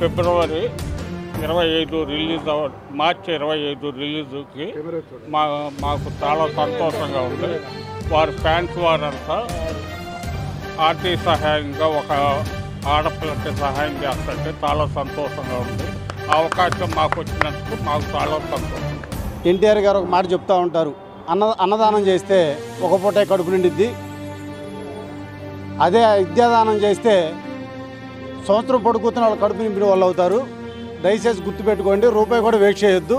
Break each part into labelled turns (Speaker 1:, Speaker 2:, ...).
Speaker 1: ఫిబ్రవరి ఇరవై ఐదు రిలీజ్ మార్చి ఇరవై ఐదు రిలీజ్కి మా మాకు చాలా సంతోషంగా ఉంది. వారి ఫ్యాన్స్ వారంతా ఆర్థిక సహాయంగా ఒక ఆడపిల్లకి సహాయం చేస్తుంటే చాలా సంతోషంగా ఉంది. ఆ అవకాశం మాకు వచ్చినందుకు మాకు చాలా సంతోషం.
Speaker 2: ఎన్టీఆర్ గారు ఒక మాట చెప్తూ ఉంటారు. అన్న అన్నదానం చేస్తే ఒక పూటే కడుపు నిండిద్ది. అదే విద్యాదానం చేస్తే సంవత్సరం పడుకుతున్న వాళ్ళు కడుపు నింపిన వాళ్ళు అవుతారు. దయచేసి గుర్తుపెట్టుకోండి రూపాయి కూడా వేస్ట్ చేయొద్దు.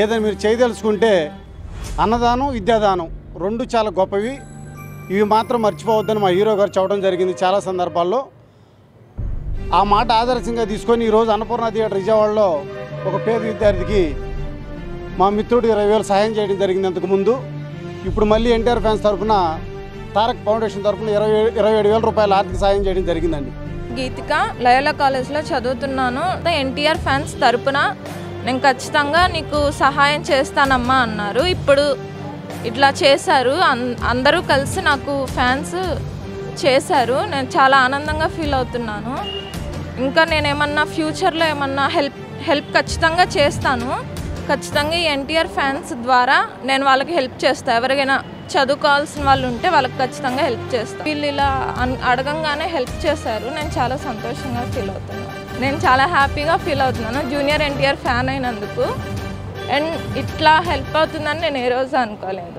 Speaker 2: ఏదైనా మీరు చేయదలుచుకుంటే అన్నదానం విద్యాదానం రెండు చాలా గొప్పవి. ఇవి మాత్రం మర్చిపోవద్దని మా హీరో గారు చెప్పడం జరిగింది చాలా సందర్భాల్లో. ఆ మాట ఆదర్శంగా తీసుకొని ఈరోజు అన్నపూర్ణ థియేటర్ విజయవాడలో ఒక పేద విద్యార్థికి మా మిత్రుడు ఇరవై వేలు సహాయం చేయడం జరిగింది అంతకుముందు ఇప్పుడు మళ్ళీ ఎన్టీఆర్ ఫ్యాన్స్ తరఫున తారక్ ఫౌండేషన్ తరఫున ఇరవై ఇరవై ఏడు వేల రూపాయల ఆర్థిక సాయం చేయడం జరిగిందండి.
Speaker 3: గీతిక లయోలా కాలేజ్లో చదువుతున్నాను. ఎన్టీఆర్ ఫ్యాన్స్ తరపున నేను ఖచ్చితంగా నీకు సహాయం చేస్తానమ్మా అన్నారు. ఇప్పుడు ఇట్లా చేశారు. అందరూ కలిసి నాకు ఫ్యాన్స్ చేశారు. నేను చాలా ఆనందంగా ఫీల్ అవుతున్నాను. ఇంకా నేను ఏమన్నా ఫ్యూచర్లో ఏమన్నా హెల్ప్ హెల్ప్ ఖచ్చితంగా చేస్తాను. ఖచ్చితంగా ఎన్టీఆర్ ఫ్యాన్స్ ద్వారా నేను వాళ్ళకి హెల్ప్ చేస్తాను ఎవరికైనా చదువుకోవాల్సిన వాళ్ళు ఉంటే వాళ్ళకి ఖచ్చితంగా హెల్ప్ చేస్తాను వీళ్ళు ఇలా అన్- అడగంగానే హెల్ప్ చేశారు. నేను చాలా సంతోషంగా ఫీల్ అవుతున్నాను. నేను చాలా హ్యాపీగా ఫీల్ అవుతున్నాను. జూనియర్ ఎన్టీఆర్ ఫ్యాన్ అయినందుకు. అండ్ ఇట్లా హెల్ప్ అవుతుందని నేను ఏ రోజు అనుకోలేదు.